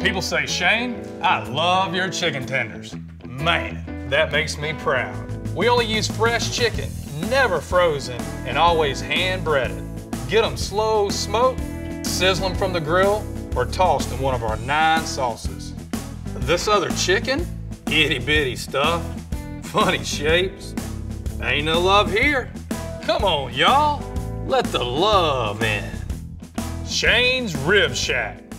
People say, Shane, I love your chicken tenders. Man, that makes me proud. We only use fresh chicken, never frozen, and always hand breaded. Get them slow smoked, sizzle them from the grill, or tossed in one of our nine sauces. This other chicken, itty bitty stuff, funny shapes. Ain't no love here. Come on, y'all. Let the love in. Shane's Rib Shack.